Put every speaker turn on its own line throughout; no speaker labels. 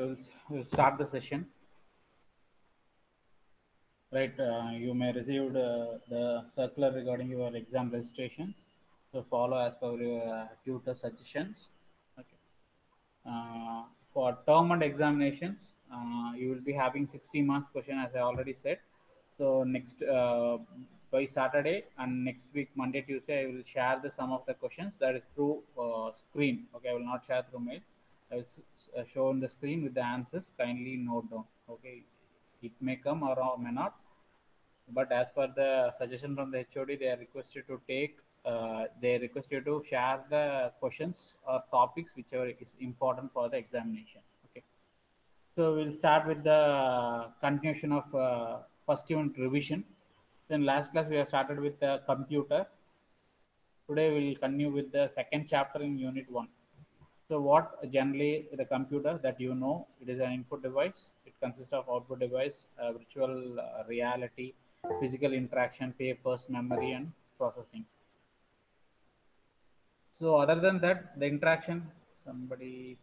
We'll, we'll start the session. Right, uh, you may receive the, the circular regarding your exam registrations. So follow as per your uh, tutor suggestions. Okay. Uh, for term and examinations, uh, you will be having 60 marks question as I already said. So next uh, by Saturday and next week Monday Tuesday I will share the sum of the questions that is through uh, screen. Okay, I will not share through mail. I will s- s- uh, show on the screen with the answers. Kindly note down. Okay, it may come or, may not but as per the suggestion from the HOD, they are requested to take, uh, they request you to share the questions or topics whichever is important for the examination. Okay. So we'll start with the continuation of uh, first unit revision. Then last class we have started with the computer. Today we'll continue with the second chapter in unit one. So what generally the computer that you know, it is an input device. It consists of output device, uh, virtual uh, reality, physical interaction, papers, memory, and processing. So other than that, the interaction, somebody.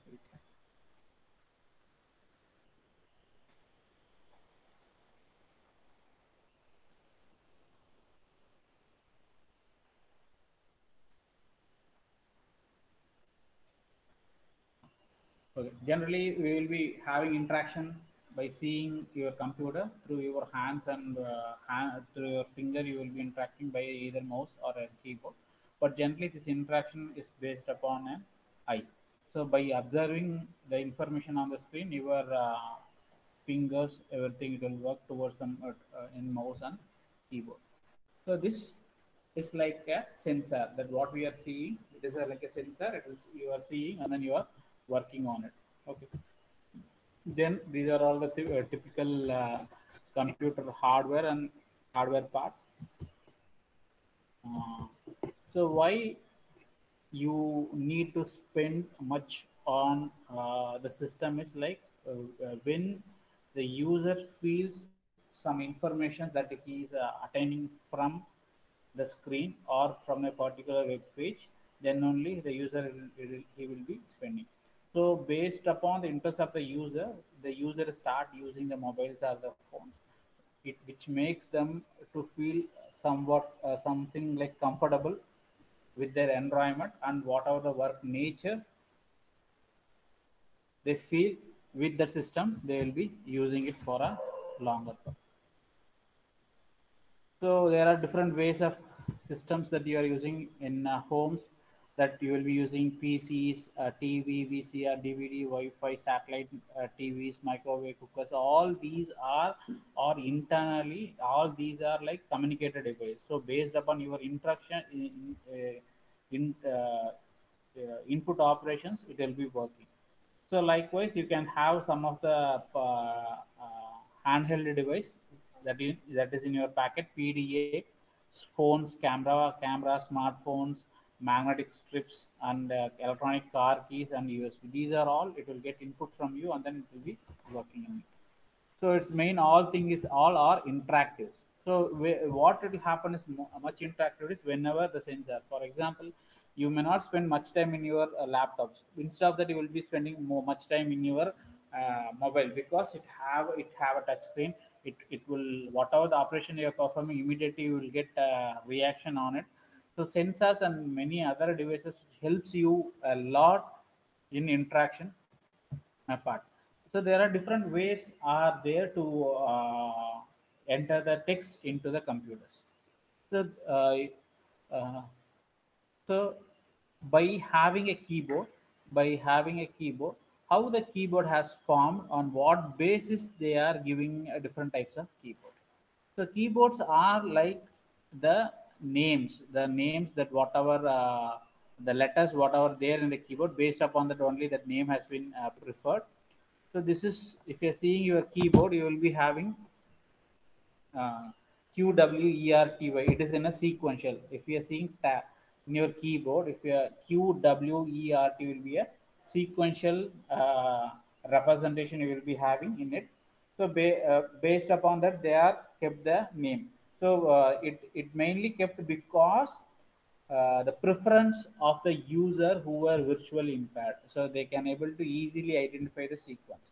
Okay. Generally, we will be having interaction by seeing your computer through your hands and uh, hand, through your finger. You will be interacting by either mouse or a keyboard. But generally, this interaction is based upon an eye. So by observing the information on the screen, your uh, fingers, everything it will work towards them uh, in mouse and keyboard. So this is like a sensor that what we are seeing. It is like a sensor. It is you are seeing and then you are working on it. Okay. Then these are all the uh, typical uh, computer hardware and hardware part. Uh, so why you need to spend much on uh, the system is like uh, uh, when the user feels some information that he is attending from the screen or from a particular web page then only the user will- he will be spending so based upon the interest of the user the user start using the mobiles or the phones. It which makes them to feel somewhat uh, something like comfortable with their environment and whatever the work nature they feel with that system they will be using it for a longer term. So there are different ways of systems that you are using in uh, homes that you will be using PCs, uh, TV, VCR, DVD, Wi-Fi, satellite uh, TVs, microwave cookers. All these are or internally, all these are like communicated devices. So based upon your interaction in, uh, in uh, uh, input operations, it will be working. So likewise, you can have some of the uh, handheld device that is that is in your packet PDA, phones, camera, camera, smartphones, magnetic strips, and uh, electronic car keys and USB. These are all it will get input from you, and then it will be working on it so its main all thing is all are interactive. so whe- what will happen is much interactive is whenever the sensor for example you may not spend much time in your uh, laptops instead of that you will be spending more much time in your uh, mobile because it have it have a touch screen it, it will whatever the operation you are performing immediately you will get a reaction on it so sensors and many other devices helps you a lot in interaction apart. So there are different ways are there to uh, enter the text into the computers. So, uh, uh, so by having a keyboard, by having a keyboard, how the keyboard has formed, on what basis they are giving different types of keyboard. So keyboards are like the names, the names that whatever uh, the letters, whatever there in the keyboard, based upon that only that name has been uh, preferred. So this is if you're seeing your keyboard, you will be having uh, Q W E R T Y. It is in a sequential. If you are seeing ta- in your keyboard, if you are Q W E R T will be a sequential uh, representation you will be having in it. So ba- uh, based upon that, they are kept the name. So uh, it it mainly kept because uh, the preference of the user who were virtually impaired so they can able to easily identify the sequence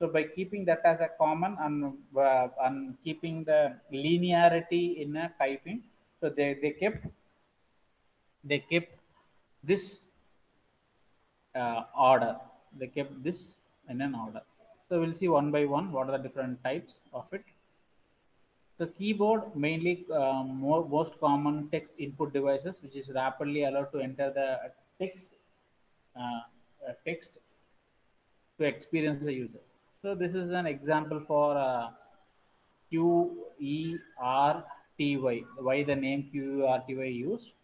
So by keeping that as a common and uh, and keeping the linearity in a typing, so they, they kept they kept this uh, order. They kept this in an order. So we'll see one by one what are the different types of it. The keyboard mainly uh, more, most common text input devices, which is rapidly allowed to enter the text uh, uh, text to experience the user. So this is an example for uh, Q E R T Y. Why the name Q E R T Y used?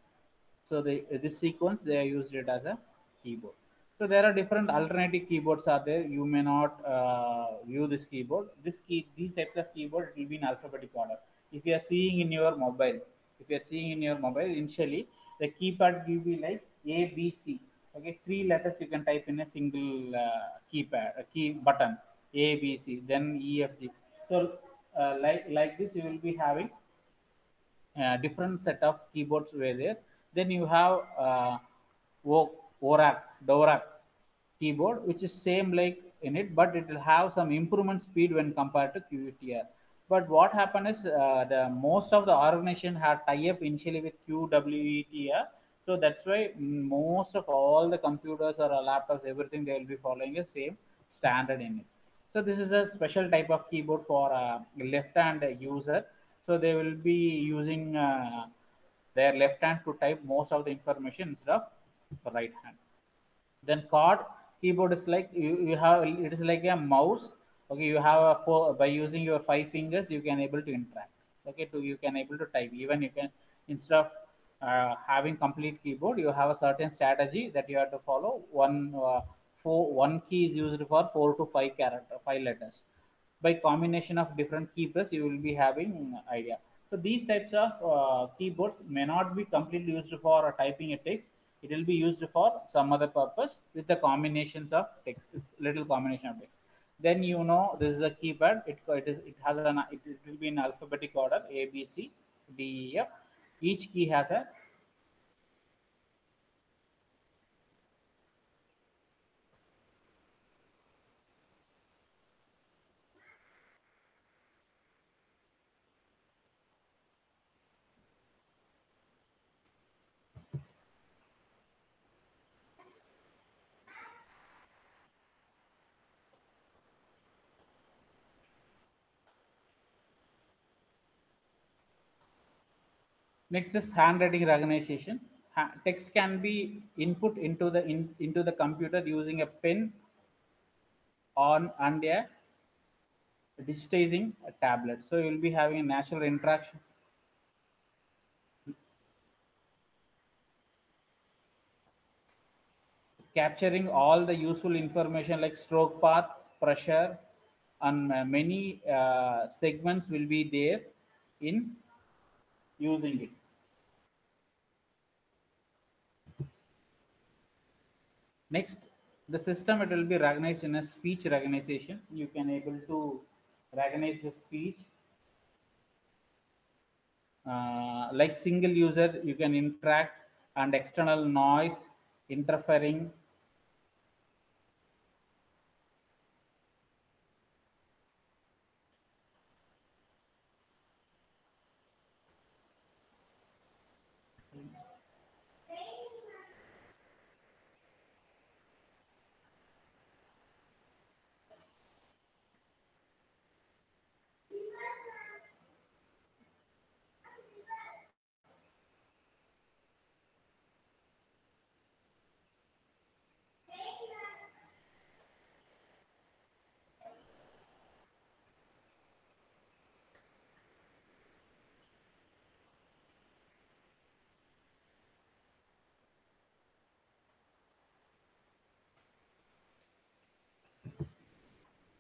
So the this sequence they used it as a keyboard. So there are different alternative keyboards are there. You may not uh, view this keyboard. This key, these types of keyboard will be in alphabetic order. If you are seeing in your mobile, if you are seeing in your mobile, initially the keypad will be like A, B, C. Okay, three letters you can type in a single uh, keypad, a key button, A, B, C, then E, F, G. So uh, like like this, you will be having uh, different set of keyboards were there. Then you have uh, ORAC, Dvorak keyboard, which is same like in it, but it will have some improvement speed when compared to QWERTY. But what happened is uh, the most of the organization had tie up initially with QWERTY. So that's why most of all the computers or laptops, everything they will be following the same standard in it. So this is a special type of keyboard for a left-hand user. So they will be using uh, their left hand to type most of the information instead of right hand. Then chord keyboard is like you, you have it is like a mouse. Okay, you have a four by using your five fingers you can able to interact. Okay, to you can able to type. Even you can instead of uh, having complete keyboard, you have a certain strategy that you have to follow. One uh, four one key is used for four to five character five letters. By combination of different keypress, you will be having idea. So these types of uh, keyboards may not be completely used for typing a text it will be used for some other purpose with the combinations of text it's little combination of text. Then you know this is a keypad. It, it is it has an it, it will be in alphabetic order a b c d e f. Each key has a Next is handwriting recognition. Ha- text can be input into the in, into the computer using a pen on and a digitizing a tablet. So you will be having a natural interaction. Capturing all the useful information like stroke path, pressure, and many uh, segments will be there in using it. Next, the system it will be recognized in a speech recognition. You can able to recognize the speech. Uh, like single user, you can interact and external noise, interfering.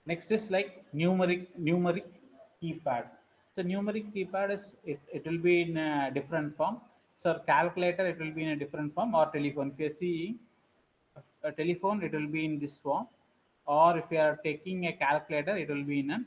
Next is like numeric numeric keypad. So numeric keypad is it, it will be in a different form. So calculator it will be in a different form or telephone. If you are seeing a telephone, it will be in this form. Or if you are taking a calculator, it will be in an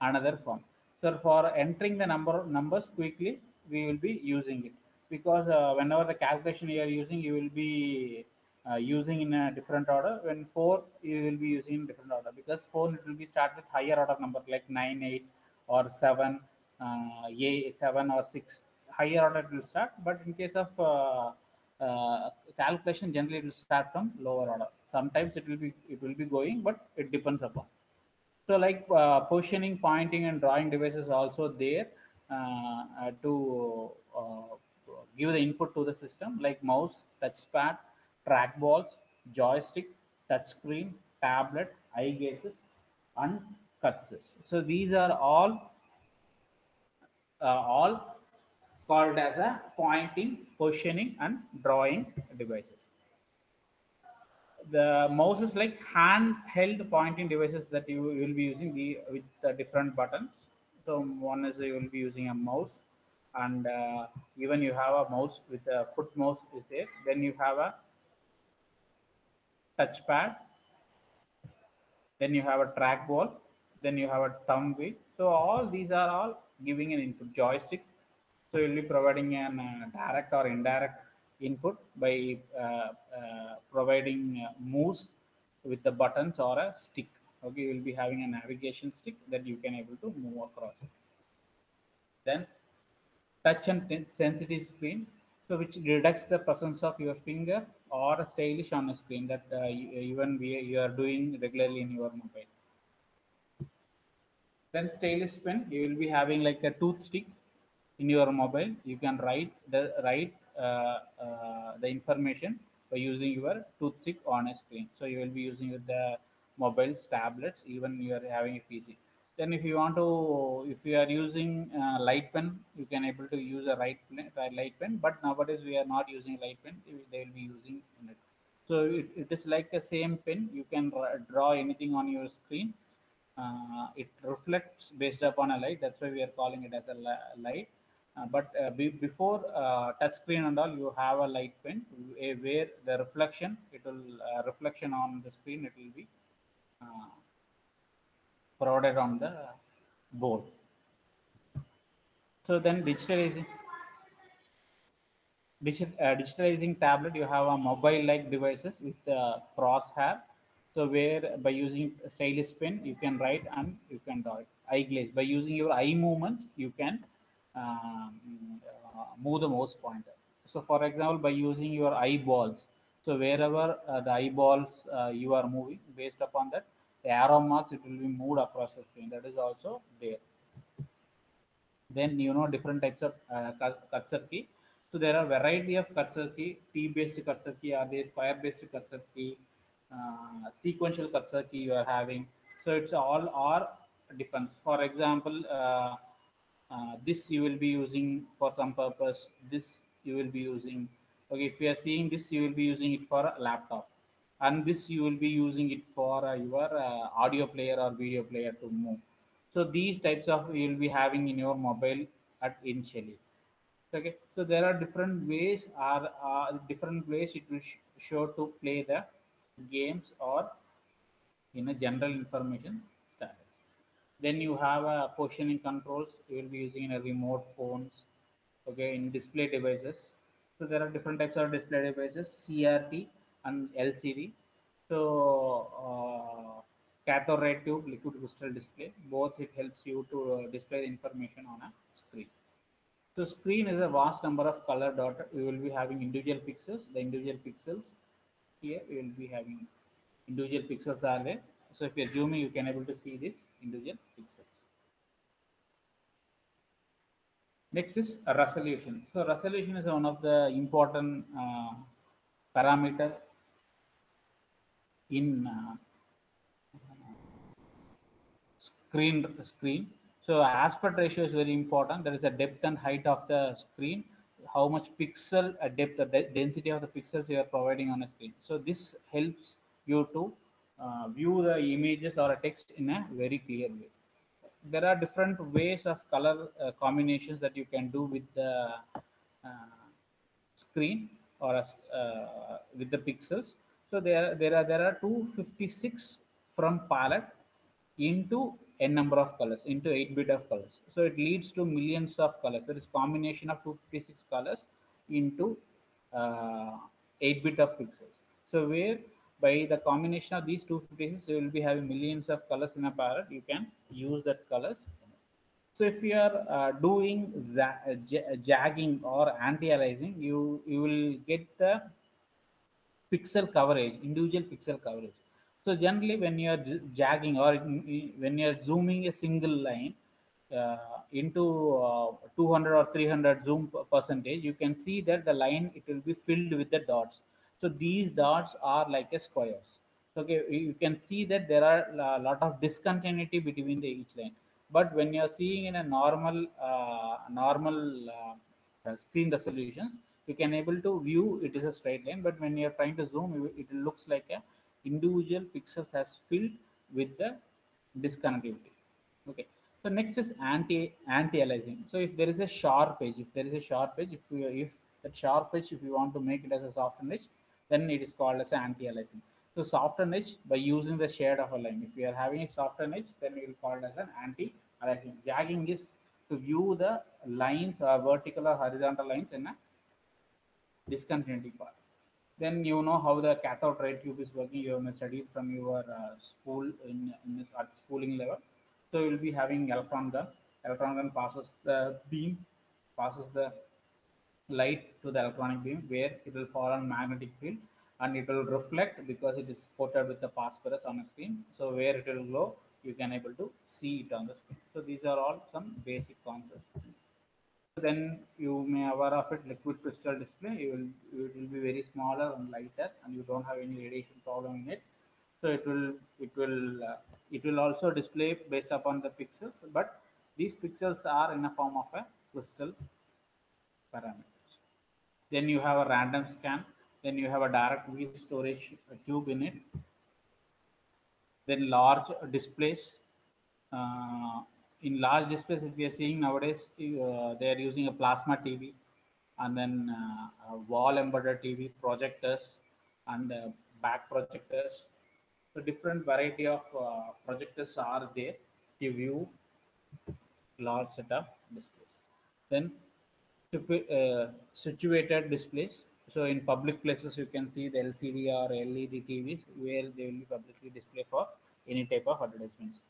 another form. So for entering the number numbers quickly, we will be using it because uh, whenever the calculation you are using, you will be uh, using in a different order. When four, you will be using in different order because four it will be start with higher order number like nine, eight, or seven, uh, a seven or six. Higher order it will start, but in case of uh, uh, calculation, generally it will start from lower order. Sometimes it will be it will be going, but it depends upon. So like uh, positioning, pointing, and drawing devices also there uh, uh, to give the input to the system like mouse, touchpad, trackballs, joystick, touchscreen, tablet, eye gazes, and cursors. So these are all uh, all called as a pointing, positioning, and drawing devices. The mouse is like handheld pointing devices that you will be using the, with the different buttons. So one is you will be using a mouse, and uh, even you have a mouse with a foot mouse is there. Then you have a touchpad. Then you have a trackball. Then you have a thumb wheel. So all these are all giving an input joystick. So you'll be providing an uh, direct or indirect input by uh, uh, providing uh, moves with the buttons or a stick. Okay, you'll be having a navigation stick that you can able to move across. Then touch and sensitive screen, so which detects the presence of your finger or a stylus on a screen that uh, you, even we, you are doing regularly in your mobile. Then stylus pen, you will be having like a tooth stick in your mobile. You can write the write uh, uh, the information by using your toothstick on a screen. So you will be using the mobiles, tablets, even you are having a PC. Then if you want to, if you are using uh, light pen, you can able to use a right pen, light pen. But nowadays we are not using light pen; they will be using it. So it, it is like a same pen. You can draw anything on your screen. Uh, it reflects based upon a light. That's why we are calling it as a light. Uh, but uh, be, before uh, touch screen and all, you have a light pen where the reflection, it will uh, reflection on the screen, it will be uh, provided on the board. So then digitalizing, digital, uh, digitalizing tablet, you have a mobile-like devices with the crosshair. So where by using stylus pen, you can write and you can draw it. Eye glaze, by using your eye movements, you can um, uh, move the mouse pointer. So for example, by using your eyeballs, so wherever uh, the eyeballs uh, you are moving, based upon that, the arrow marks, it will be moved across the screen. That is also there. Then you know different types of uh, cursor key. So there are variety of cursor key, T-based cursor key, or the square-based cursor key, uh, sequential cursor key you are having. So it's all or depends. For example, uh, uh, this you will be using for some purpose this you will be using okay if you are seeing this you will be using it for a laptop and this you will be using it for uh, your uh, audio player or video player to move. So these types of you will be having in your mobile at initially. Okay? So there are different ways are uh, different ways it will sh show to play the games or in a general information then you have a positioning controls you will be using in a remote phones okay in display devices. So there are different types of display devices crt and lcd so uh, cathode ray tube liquid crystal display. Both it helps you to uh, display the information on a screen. So screen is a vast number of color dot. We will be having individual pixels. The individual pixels here we will be having individual pixels are there. So if you're zooming, you can able to see this individual pixels. Next is resolution. So resolution is one of the important uh, parameter in uh, screen screen. So aspect ratio is very important. There is a depth and height of the screen, how much pixel uh, depth, the density of the pixels you are providing on a screen. So this helps you to uh, view the images or a text in a very clear way. There are different ways of color uh, combinations that you can do with the uh, screen or uh, with the pixels. So there, there are there are 256 from palette into n number of colors into 8 bit of colors. So it leads to millions of colors. There is combination of 256 colors into uh, 8 bit of pixels. So where by the combination of these two faces, you will be having millions of colors in a palette. You can use that colors. So if you are uh, doing jagging or anti-aliasing, you you will get the pixel coverage, individual pixel coverage. So generally, when you are jagging or when you are zooming a single line uh, into uh, 200 or 300 zoom per- percentage, you can see that the line it will be filled with the dots. So these dots are like a squares. Okay, you can see that there are a lot of discontinuity between the each line. But when you are seeing in a normal uh, normal uh, screen resolutions you can able to view it is a straight line but when you are trying to zoom it looks like a individual pixels has filled with the disconnectivity. Okay. So next is anti anti-aliasing. So if there is a sharp edge if there is a sharp edge if you if that sharp edge if you want to make it as a softened edge then it is called as anti-aliasing. So softened edge by using the shade of a line. If you are having a softened edge then it will called as an anti-aliasing. Jagging is to view the lines or vertical or horizontal lines in a discontinuity part. Then you know how the cathode ray tube is working. You have studied from your uh, school in, in this at schooling level. So you will be having electron gun. Electron gun passes the beam, passes the light to the electronic beam where it will fall on magnetic field and it will reflect because it is coated with the phosphorus on a screen. So where it will glow, you can able to see it on the screen. So these are all some basic concepts then you may aware of it liquid crystal display. You will it will be very smaller and lighter and you don't have any radiation problem in it. So it will it will uh, it will also display based upon the pixels but these pixels are in a form of a crystal parameters. Then you have a random scan. Then you have a direct view storage tube in it. Then large displays uh, in large displays if we are seeing nowadays uh, they are using a plasma tv and then uh, wall embedded tv projectors and uh, back projectors so different variety of uh, projectors are there to view large set of displays then uh, situated displays. So in public places, you can see the LCD or LED TVs where they will be publicly display for any type of advertisements.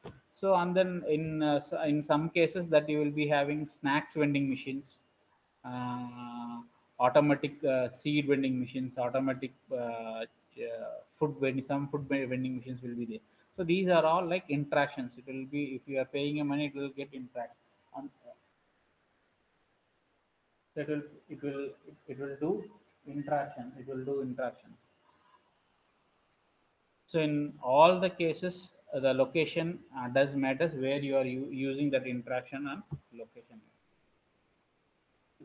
So and then in uh, in some cases that you will be having snacks vending machines, uh, automatic uh, seed vending machines, automatic uh, uh, food vending, some food vending machines will be there. So these are all like interactions. It will be if you are paying a money, it will get interact. On, that will it will it, will do interaction it will do interactions so in all the cases the location uh, does matters where you are using that interaction and location.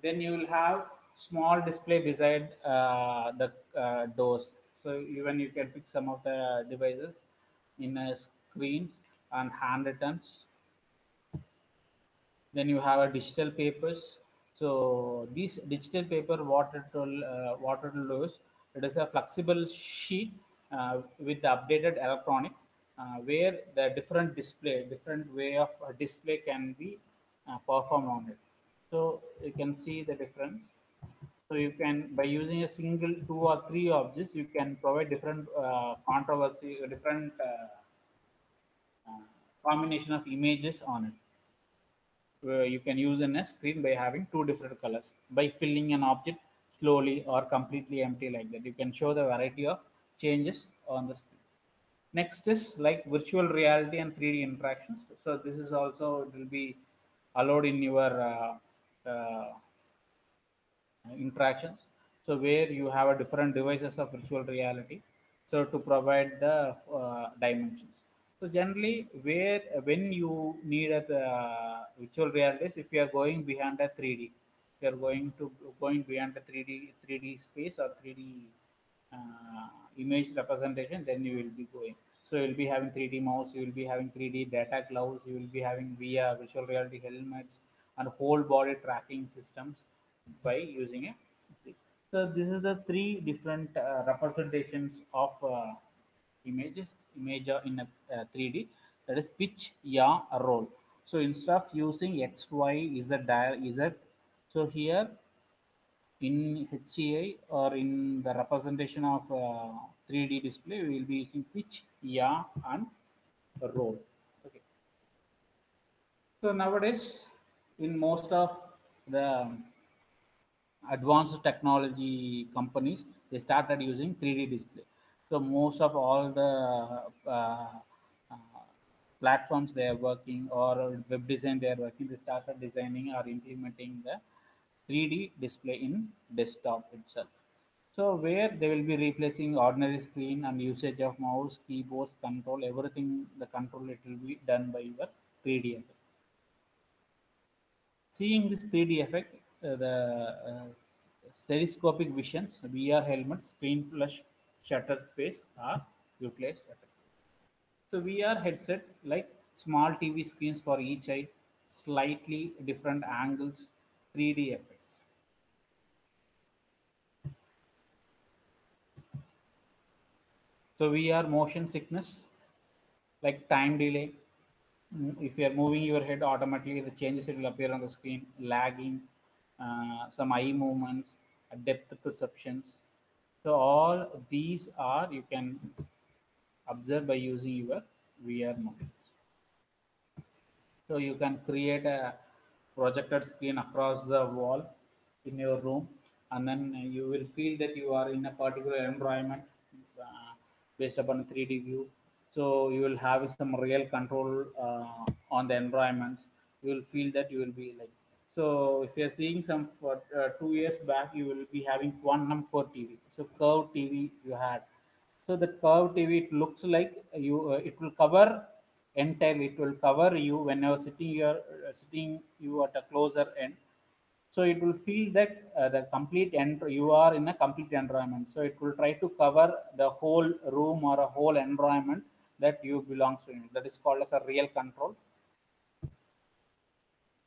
Then you will have small display beside uh, the uh, doors. So even you can fix some of the devices in screens and handwrittens then you have a digital papers. So these digital paper water will uh, what it will it is a flexible sheet uh, with the updated electronic uh, where the different display different way of uh, display can be uh, performed on it. So you can see the difference. So you can by using a single two or three objects you can provide different uh, controversy different uh, uh, combination of images on it. Uh, you can use a screen by having two different colors by filling an object slowly or completely empty like that. You can show the variety of changes on the screen next is like virtual reality and 3d interactions. So this is also it will be allowed in your uh, uh, interactions. So where you have a different devices of virtual reality. So to provide the uh, dimensions. So generally where when you need a uh, virtual reality, if you are going behind a 3d you are going to going beyond the 3d 3d space or 3d uh, image representation then you will be going so you'll be having 3d mouse you will be having 3d data gloves you will be having vr virtual reality helmets and whole body tracking systems by using a so this is the three different uh, representations of uh, images image in a uh, 3d that is pitch yaw roll. So instead of using x y z z. So here in HCI or in the representation of uh, 3D display, we will be using pitch, yaw, and roll. Okay. So nowadays, in most of the advanced technology companies, they started using 3D display. So most of all the uh, uh, platforms they are working or web design they are working, they started designing or implementing the 3D display in desktop itself. So where they will be replacing ordinary screen and usage of mouse, keyboards, control, everything the control it will be done by your 3D effect. Seeing this 3D effect, uh, the uh, stereoscopic visions, VR helmets, screen plus shutter space are utilized effectively. So VR headset like small TV screens for each eye, slightly different angles, 3D effects. So VR motion sickness, like time delay. Mm, If you are moving your head automatically, the changes it will appear on the screen, lagging, uh, some eye movements, depth perceptions. So all these are you can observe by using your VR modules. So you can create a projected screen across the wall in your room, and then you will feel that you are in a particular environment uh, based upon 3D view. So you will have some real control uh, on the environments. You will feel that you will be like. So if you are seeing some for uh, two years back, you will be having quantum core TV. So curved TV you had. So the curved TV it looks like you uh, it will cover entirely. It will cover you when you're sitting here uh, sitting you at a closer end. So it will feel that uh, the complete end you are in a complete environment. So it will try to cover the whole room or a whole environment that you belong to that is called as a real control.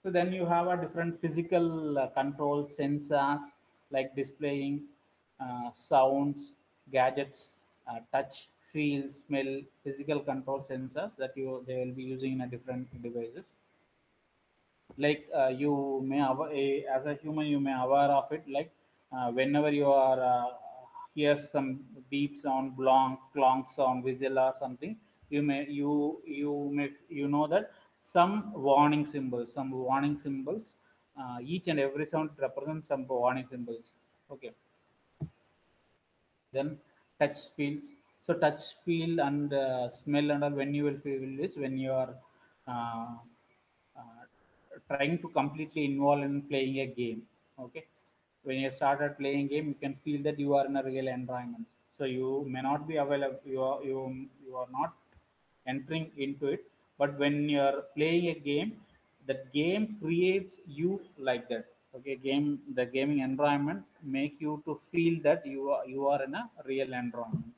So then you have a different physical uh, control sensors like displaying uh, sounds gadgets uh, touch feel smell physical control sensors that you they will be using in a different devices. Like uh, you may awa- a- as a human you may aware of it like uh, whenever you are uh, hear some beep sound blonk clonk sound whistle or something you may you you may you know that some warning symbols some warning symbols uh, each and every sound represents some warning symbols. Okay. Then touch feels so touch feel and uh, smell and all when you will feel this when you are uh, uh, trying to completely involve in playing a game okay? When you started playing game you can feel that you are in a real environment. So you may not be available you are you, you are not entering into it but when you are playing a game that game creates you like that okay? Game the gaming environment make you to feel that you are you are in a real environment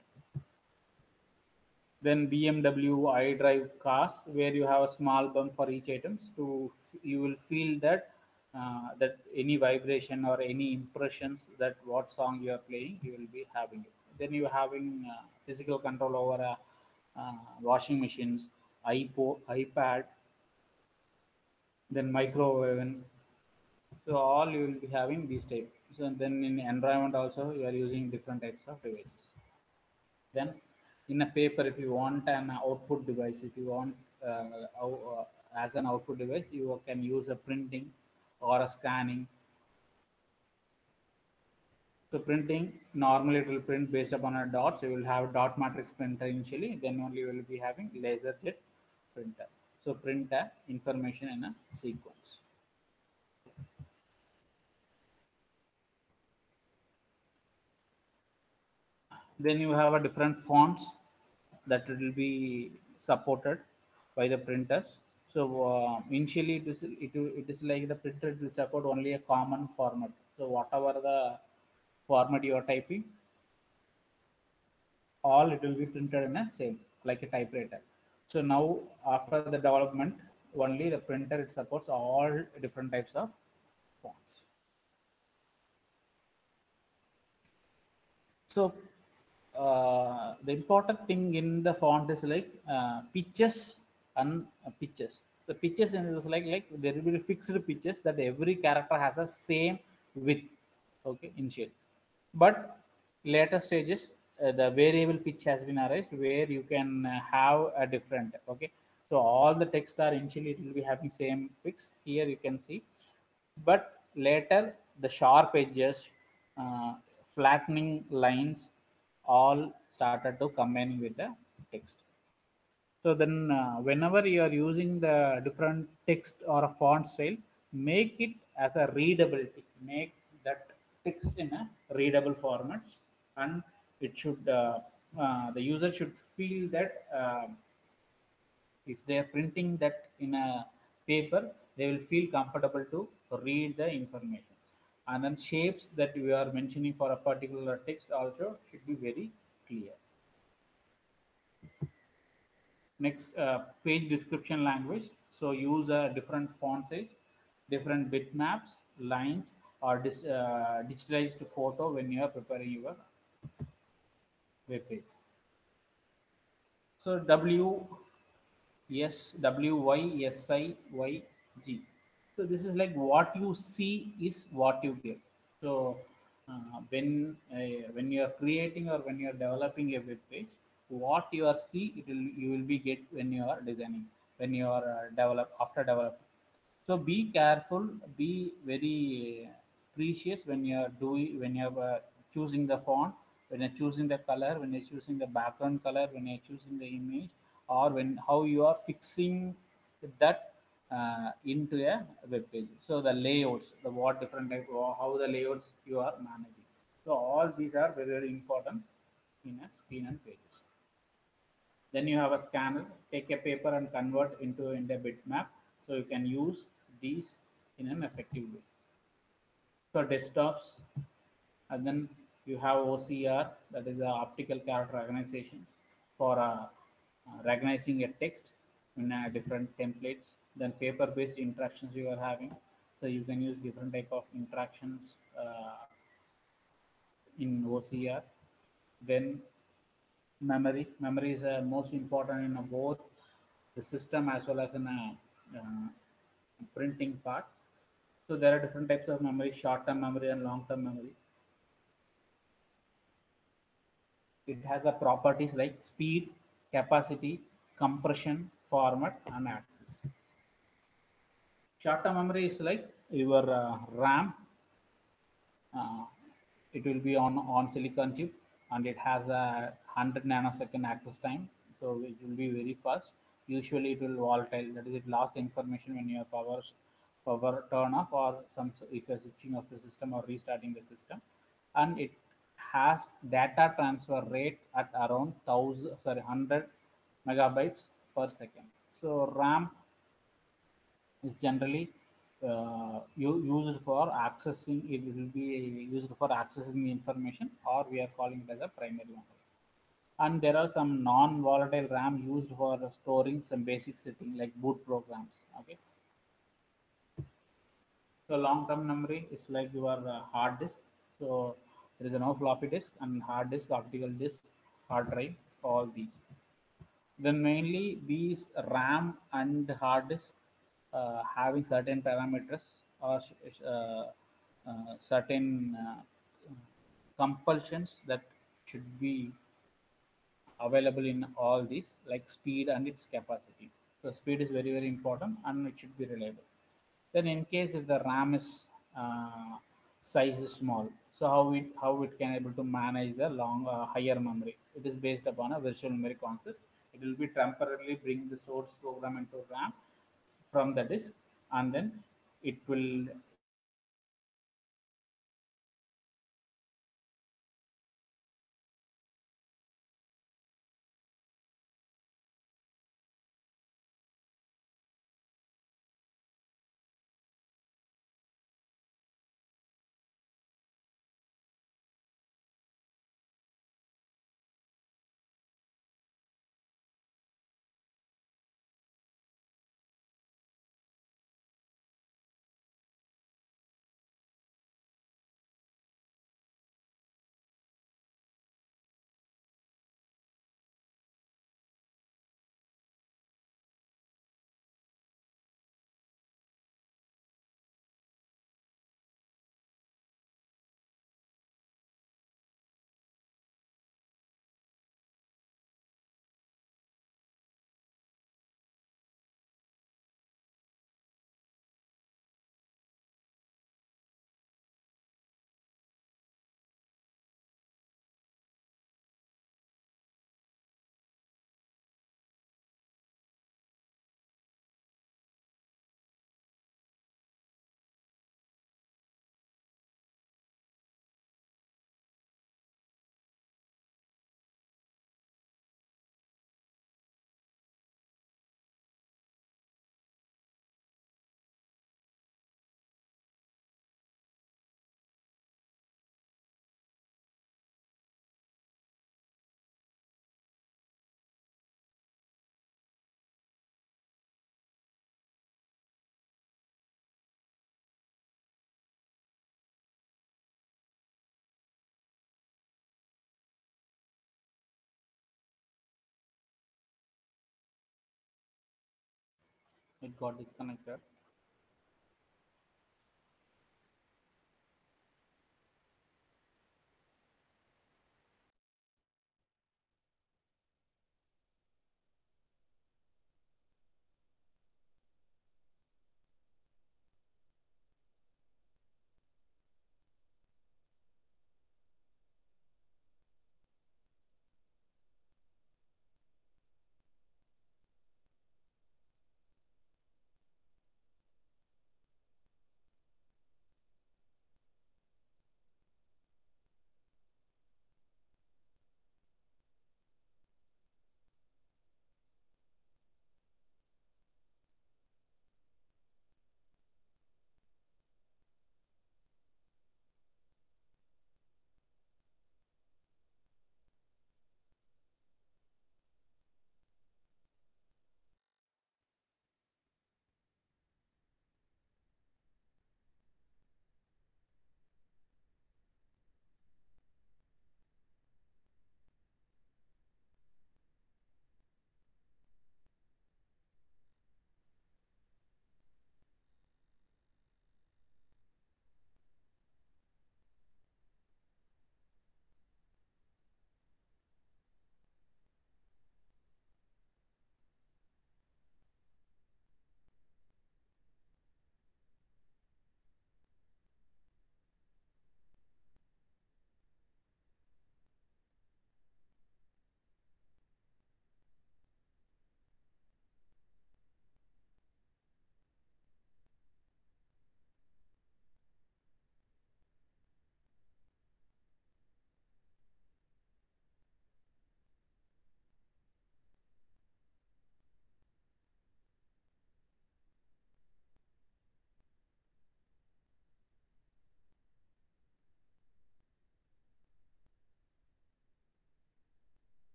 then BMW iDrive cars where you have a small bump for each items to you will feel that uh, that any vibration or any impressions that what song you are playing you will be having it. Then you are having uh, physical control over a uh, washing machines iPod, ipad then microwave. So all you will be having these type. So then in environment also you are using different types of devices. Then in a paper if you want an output device if you want uh, uh, as an output device you can use a printing or a scanning. So printing normally it will print based upon a dot. So you will have a dot matrix printer initially then only you will be having laser jet printer. So print a information in a sequence. Then you have a different fonts that it will be supported by the printers. So uh, initially it is it, it is like the printer will support only a common format. So whatever the format you are typing all it will be printed in a same like a typewriter. So now after the development only the printer it supports all different types of fonts. So uh, the important thing in the font is like uh, pitches and pitches. The pitches is like like there will be fixed pitches that every character has a same width. okay initial but later stages uh, the variable pitch has been erased where you can have a different okay so all the text are initially it will be having same fix here you can see but later the sharp edges uh, flattening lines all started to combine with the text so then, uh, whenever you are using the different text or a font style, make it as a readability. Make that text in a readable format, and it should uh, uh, the user should feel that uh, if they are printing that in a paper, they will feel comfortable to read the information. And then shapes that we are mentioning for a particular text also should be very clear. Next, uh, page description language. So use a different font size, different bitmaps, lines, or dis, uh, digitalized photo when you are preparing your web page. So W S W Y S I Y G. So this is like what you see is what you get. So uh, when uh, when you are creating or when you are developing a web page, what you are see it will you will be get when you are designing when you are uh, develop after developing. So be careful, be very precious when you are doing when you are uh, choosing the font, when you're choosing the color, when you're choosing the background color, when you're choosing the image, or when how you are fixing that uh, into a web page. So the layouts, the what different type, how the layouts you are managing. So all these are very very important in a screen and pages. Then you have a scanner, take a paper and convert into, into a bitmap. So you can use these in an effective way. So desktops, and then you have OCR, that is the optical character recognitions for uh, uh, recognizing a text in uh, different templates. than paper-based interactions you are having. So you can use different type of interactions uh, in OCR. Then memory. Memory is uh, most important in both the system as well as in a uh, printing part. So there are different types of memory, short-term memory and long-term memory. It has a properties like speed, capacity, compression, format, and access. Short-term memory is like your uh, RAM. Uh, it will be on on silicon chip, and it has a 100 nanosecond access time, so it will be very fast. Usually, it will volatile. That is, it lost information when your power power turn off or some if you're switching off the system or restarting the system, and it has data transfer rate at around thousand sorry 100 megabytes per second. So RAM is generally uh, used for accessing it will be used for accessing the information or we are calling it as a primary memory. and there are some non-volatile ram used for storing some basic setting like boot programs okay so long-term memory is like your uh, hard disk so there is no floppy disk and hard disk optical disk hard drive all these then mainly these RAM and hard disk uh, having certain parameters or uh, uh, certain uh, compulsions that should be available in all these like speed and its capacity. So speed is very very important and it should be reliable. Then in case if the RAM is uh, size is small, so how it how it can able to manage the long uh, higher memory? It is based upon a virtual memory concept. It will be temporarily bring the source program into RAM from the disk, and then it will it got disconnected